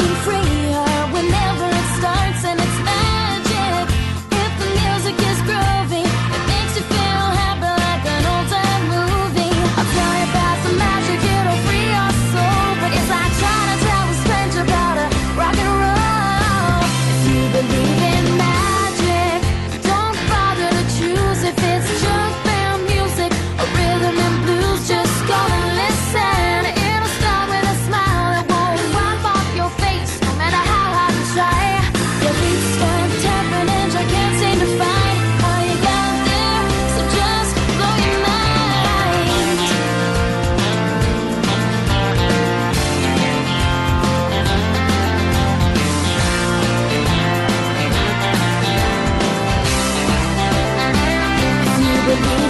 looking free. With me